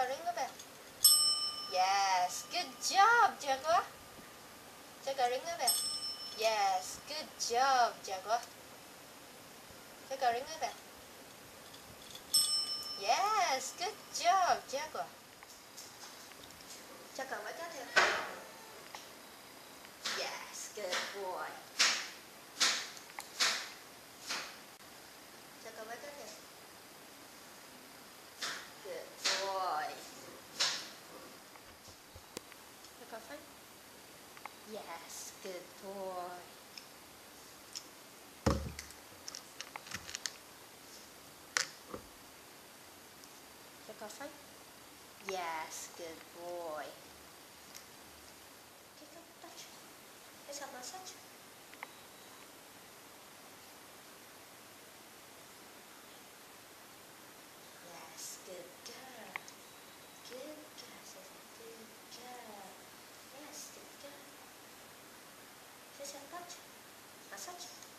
coloring các bạn Yes, good job Jaguar Jaguaring các bạn Yes, good job Jaguar Jaguaring các bạn Yes, good job Jaguar Jaguar mới có theo Yes, good boy. Jaguar. Yes, good boy. Okay, come, touch. Let's massage. Yes, good girl. Good girl. Say good girl. Yes, good girl. Say some touch. Massage.